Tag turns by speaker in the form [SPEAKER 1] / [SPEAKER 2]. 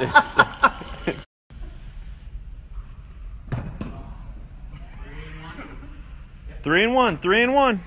[SPEAKER 1] it's, uh, it's three and one, three and one.